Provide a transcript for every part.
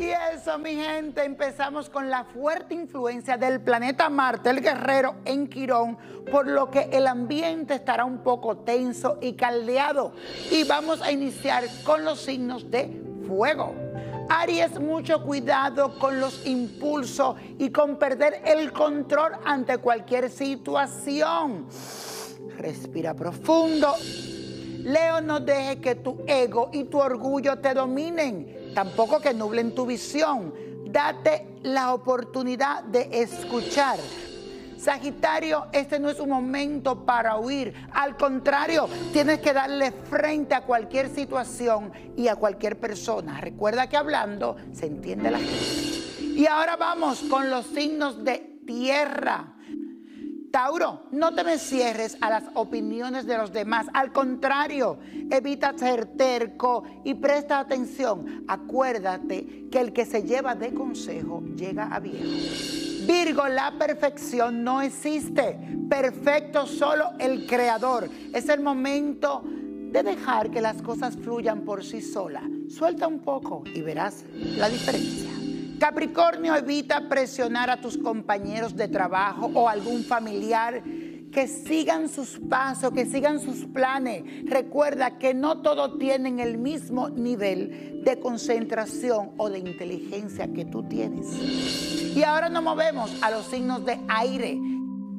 Y eso, mi gente, empezamos con la fuerte influencia del planeta Marte, el guerrero en Quirón, por lo que el ambiente estará un poco tenso y caldeado. Y vamos a iniciar con los signos de fuego. Aries, mucho cuidado con los impulsos y con perder el control ante cualquier situación. Respira profundo. Leo, no deje que tu ego y tu orgullo te dominen tampoco que nublen tu visión. Date la oportunidad de escuchar. Sagitario, este no es un momento para huir. Al contrario, tienes que darle frente a cualquier situación y a cualquier persona. Recuerda que hablando se entiende la gente. Y ahora vamos con los signos de tierra. Tauro, no te me cierres a las opiniones de los demás. Al contrario, evita ser terco y presta atención. Acuérdate que el que se lleva de consejo llega a viejo. Virgo, la perfección no existe. Perfecto solo el creador. Es el momento de dejar que las cosas fluyan por sí sola. Suelta un poco y verás la diferencia. Capricornio, evita presionar a tus compañeros de trabajo o algún familiar que sigan sus pasos, que sigan sus planes. Recuerda que no todos tienen el mismo nivel de concentración o de inteligencia que tú tienes. Y ahora nos movemos a los signos de aire.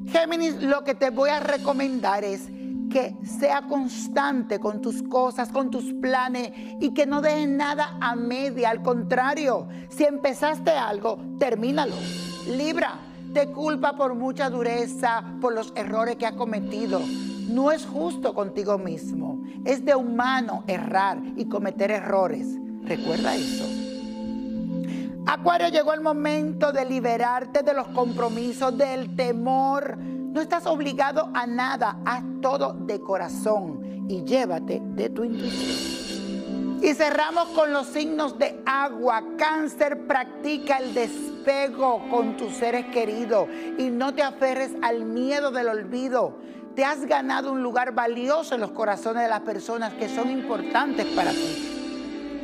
Géminis, lo que te voy a recomendar es que sea constante con tus cosas, con tus planes y que no dejes nada a media. Al contrario, si empezaste algo, termínalo. Libra, te culpa por mucha dureza, por los errores que ha cometido. No es justo contigo mismo. Es de humano errar y cometer errores. Recuerda eso. Acuario, llegó el momento de liberarte de los compromisos, del temor no estás obligado a nada, haz todo de corazón y llévate de tu intuición. Y cerramos con los signos de agua. Cáncer practica el despego con tus seres queridos y no te aferres al miedo del olvido. Te has ganado un lugar valioso en los corazones de las personas que son importantes para ti.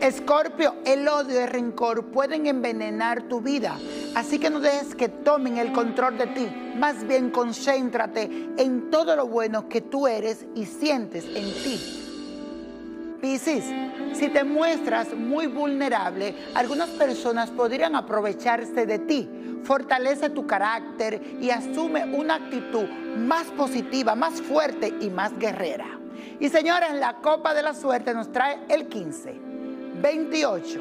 Escorpio, el odio y el rencor pueden envenenar tu vida, así que no dejes que tomen el control de ti. Más bien concéntrate en todo lo bueno que tú eres y sientes en ti. Piscis, si te muestras muy vulnerable, algunas personas podrían aprovecharse de ti. Fortalece tu carácter y asume una actitud más positiva, más fuerte y más guerrera. Y señores, la copa de la suerte nos trae el 15. 28,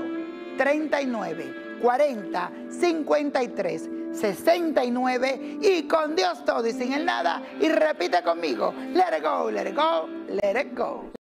39, 40, 53, 69 y con Dios todo y sin el nada. Y repite conmigo, let it go, let it go, let it go.